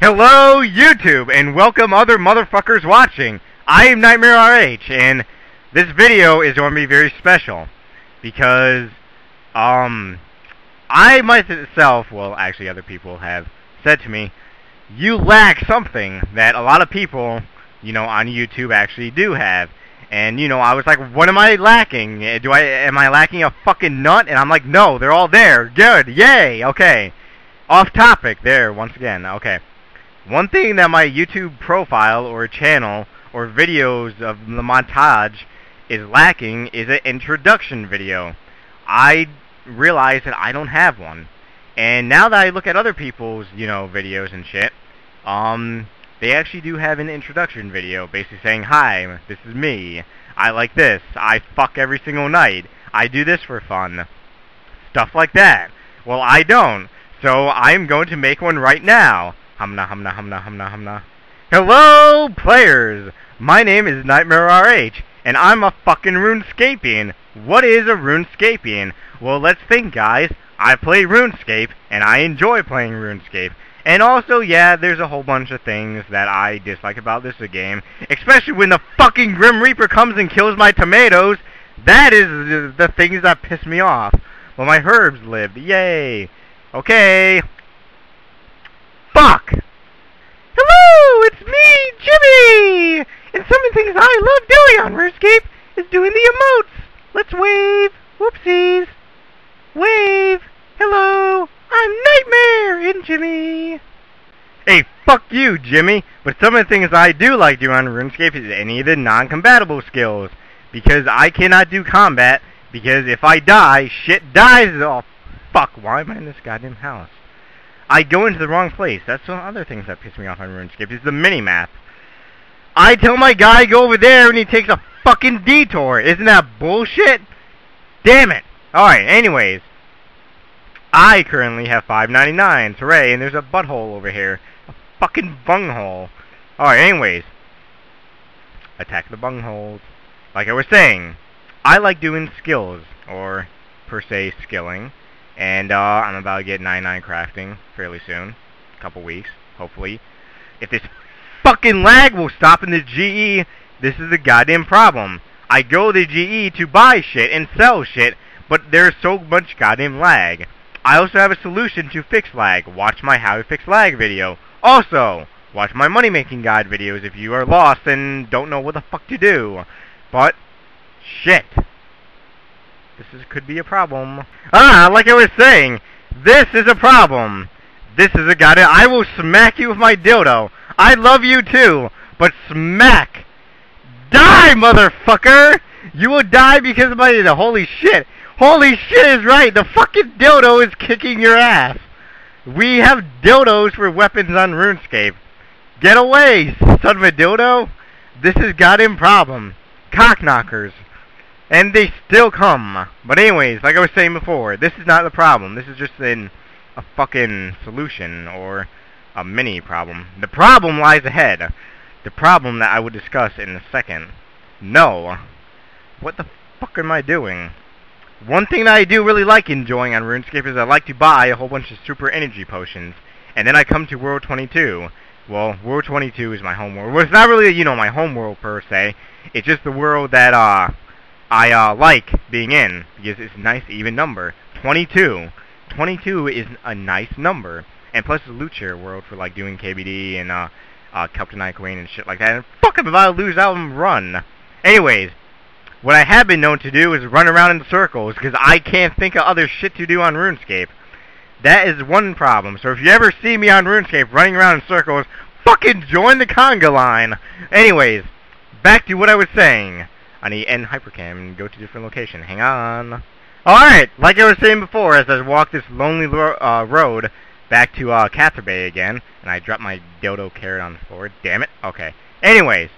Hello, YouTube, and welcome other motherfuckers watching. I am Nightmare RH, and this video is going to be very special because, um, I myself, well, actually, other people have said to me, you lack something that a lot of people, you know, on YouTube actually do have. And you know, I was like, what am I lacking? Do I am I lacking a fucking nut? And I'm like, no, they're all there. Good, yay, okay. Off topic there once again. Okay. One thing that my YouTube profile or channel or videos of the montage is lacking is an introduction video. I realize that I don't have one. And now that I look at other people's, you know, videos and shit, um, they actually do have an introduction video, basically saying, Hi, this is me. I like this. I fuck every single night. I do this for fun. Stuff like that. Well, I don't. So I'm going to make one right now. Humna, humna, humna, humna, humna. Hello, players! My name is Nightmare RH, and I'm a fucking RuneScapian. What is a RuneScapian? Well, let's think, guys. I play RuneScape, and I enjoy playing RuneScape. And also, yeah, there's a whole bunch of things that I dislike about this game. Especially when the fucking Grim Reaper comes and kills my tomatoes. That is the things that piss me off. Well, my herbs lived. Yay. Okay. Fuck! Hello, it's me, Jimmy! And some of the things I love doing on RuneScape is doing the emotes. Let's wave. Whoopsies. Wave. Hello, I'm Nightmare and Jimmy. Hey, fuck you, Jimmy. But some of the things I do like doing on RuneScape is any of the non-compatible skills. Because I cannot do combat, because if I die, shit dies. Oh, fuck, why am I in this goddamn house? I go into the wrong place. That's one other things that piss me off on RuneScape is the mini-map. I tell my guy go over there and he takes a fucking detour. Isn't that bullshit? Damn it. Alright, anyways. I currently have 5.99. Hooray, and there's a butthole over here. A fucking bunghole. Alright, anyways. Attack the bungholes. Like I was saying, I like doing skills, or per se skilling. And uh, I'm about to get 99 crafting fairly soon. A couple weeks, hopefully. If this fucking lag will stop in the GE, this is a goddamn problem. I go to GE to buy shit and sell shit, but there's so much goddamn lag. I also have a solution to fix lag. Watch my how to fix lag video. Also, watch my money making guide videos if you are lost and don't know what the fuck to do. But, shit. This is, could be a problem. Ah, like I was saying, this is a problem. This is a goddamn... I will smack you with my dildo. I love you too, but smack. Die, motherfucker! You will die because of my... Dildo. Holy shit. Holy shit is right. The fucking dildo is kicking your ass. We have dildos for weapons on RuneScape. Get away, son of a dildo. This is goddamn problem. Cockknockers. And they still come. But anyways, like I was saying before, this is not the problem. This is just an, a fucking solution, or a mini problem. The problem lies ahead. The problem that I will discuss in a second. No. What the fuck am I doing? One thing that I do really like enjoying on RuneScape is I like to buy a whole bunch of super energy potions. And then I come to World 22. Well, World 22 is my home world. Well, it's not really, you know, my home world per se. It's just the world that, uh, I uh, like being in because it's a nice even number. 22. 22 is a nice number. And plus a loot share world for like doing KBD and uh, uh, Kryptonite Queen and shit like that. And fuck if I lose out and run. Anyways, what I have been known to do is run around in circles because I can't think of other shit to do on RuneScape. That is one problem. So if you ever see me on RuneScape running around in circles, fucking join the conga line. Anyways, back to what I was saying. I need end hypercam and go to a different location. Hang on. Alright, like I was saying before, as I walk this lonely uh, road back to uh, Catherby again, and I drop my dodo carrot on the floor. Damn it. Okay. Anyways.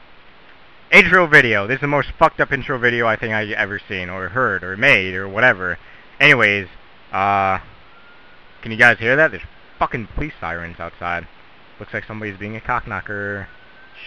intro video. This is the most fucked up intro video I think I've ever seen, or heard, or made, or whatever. Anyways, uh, can you guys hear that? There's fucking police sirens outside. Looks like somebody's being a cockknocker.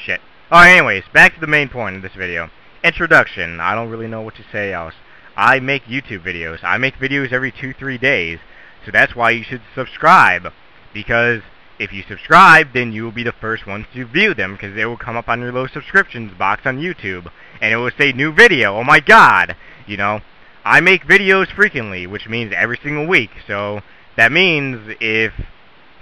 Shit. Alright, anyways, back to the main point of this video. Introduction. I don't really know what to say else. I make YouTube videos. I make videos every two, three days. So that's why you should subscribe. Because if you subscribe, then you will be the first ones to view them. Because they will come up on your little subscriptions box on YouTube. And it will say new video. Oh my god. You know. I make videos frequently, which means every single week. So that means if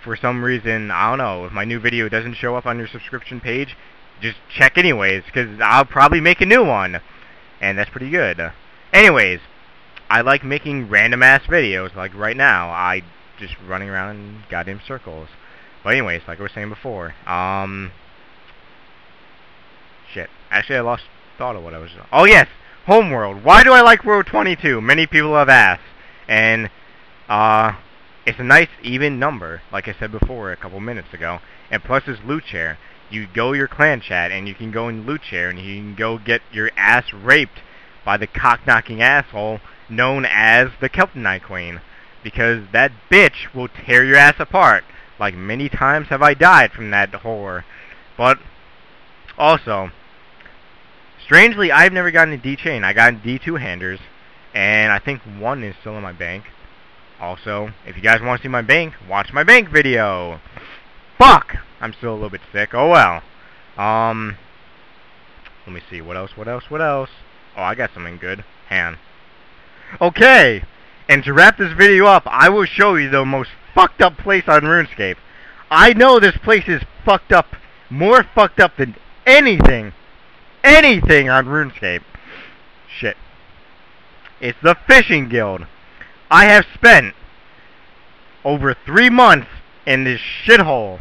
for some reason, I don't know, if my new video doesn't show up on your subscription page, just check anyways, because I'll probably make a new one. And that's pretty good. Anyways, I like making random-ass videos, like right now. I just running around in goddamn circles. But anyways, like I was saying before, um... Shit. Actually, I lost thought of what I was... Oh, yes! Homeworld. Why do I like World 22? Many people have asked. And, uh... It's a nice even number, like I said before a couple minutes ago. And plus it's loot share. You go your clan chat and you can go in loot share and you can go get your ass raped by the cock-knocking asshole known as the Kelptonite Queen. Because that bitch will tear your ass apart. Like many times have I died from that whore. But, also, strangely, I've never gotten a D-Chain. I got D2 handers, and I think one is still in my bank. Also, if you guys want to see my bank, watch my bank video. Fuck! I'm still a little bit sick. Oh well. Um, let me see. What else? What else? What else? Oh, I got something good. Hand. Okay. And to wrap this video up, I will show you the most fucked up place on RuneScape. I know this place is fucked up, more fucked up than anything, anything on RuneScape. Shit. It's the Fishing Guild. I have spent over three months in this shithole.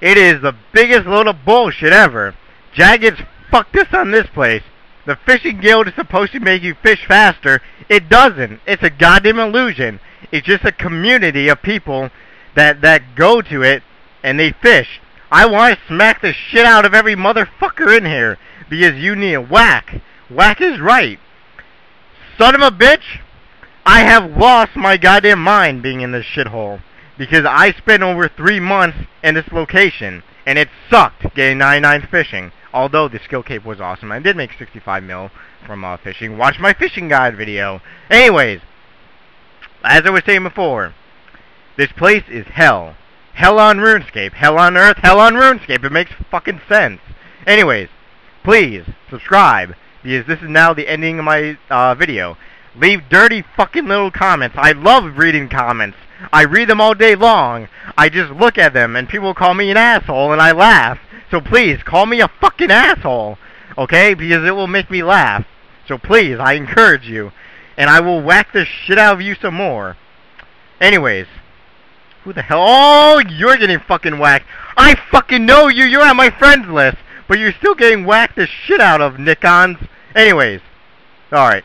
It is the biggest load of bullshit ever. Jagex fucked us on this place. The fishing guild is supposed to make you fish faster. It doesn't. It's a goddamn illusion. It's just a community of people that, that go to it and they fish. I want to smack the shit out of every motherfucker in here because you need a whack. Whack is right. Son of a bitch, I have lost my goddamn mind being in this shithole. Because I spent over three months in this location. And it sucked getting 99 fishing. Although the skill cape was awesome. I did make 65 mil from uh, fishing. Watch my fishing guide video. Anyways. As I was saying before. This place is hell. Hell on RuneScape. Hell on Earth. Hell on RuneScape. It makes fucking sense. Anyways. Please. Subscribe. Because this is now the ending of my uh, video. Leave dirty fucking little comments. I love reading comments. I read them all day long. I just look at them and people call me an asshole and I laugh. So please, call me a fucking asshole. Okay? Because it will make me laugh. So please, I encourage you. And I will whack the shit out of you some more. Anyways. Who the hell? Oh, you're getting fucking whacked. I fucking know you. You're on my friends list. But you're still getting whacked the shit out of, Nikons. Anyways. Alright.